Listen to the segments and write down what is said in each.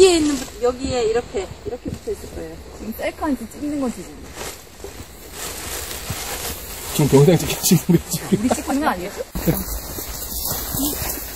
여기에 있는, 여기에 이렇게, 이렇게 붙어 있을 거예요. 지금 셀카에서 찍는 거지. 지금. 지금 동영상 찍히시는 거지. 우리 찍고 있는 거 아니에요?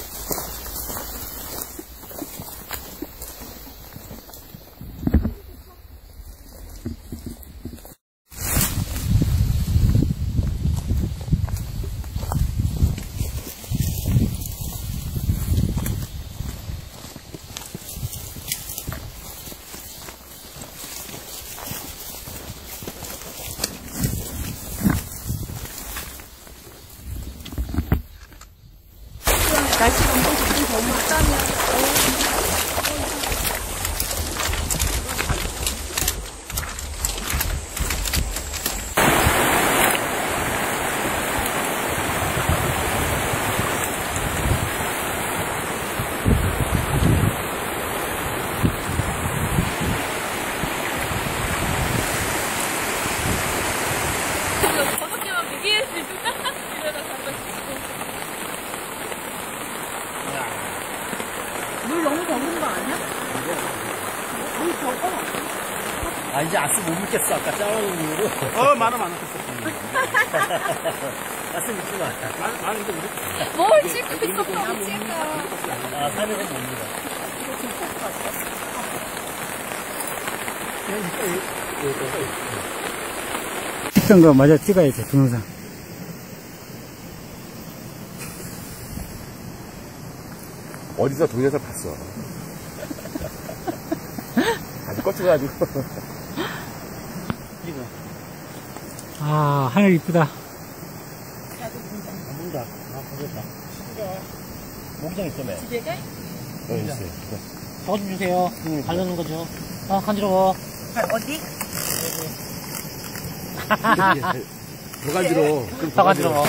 날씨가 엄청 덥긴 더운 땀이야. 저녁에만 비비일 수 있을까? 이러다 잠깐 적은 거 아니야? 물 적어. 아, 이제 아스 못 믿겠어. 아까 짜오는 이유로. 어, 많아, 많아. 아스 믿지 마. 많아, 근데 우리. 뭘 찍고 찍어. 아, 산에서 못 믿어. 찍던 거 마저 찍어야지, 동영상. 어디서 동영상 봤어. 아주 껐어가지고. 아, 하늘 이쁘다. 안 본다. 아, 보겠다. 모기장 있다며. 집에가? 어, 있어요. 저거 좀 주세요. 가려는 거죠. 아, 간지러워. 어디? 더 간지러워. 더 간지러워.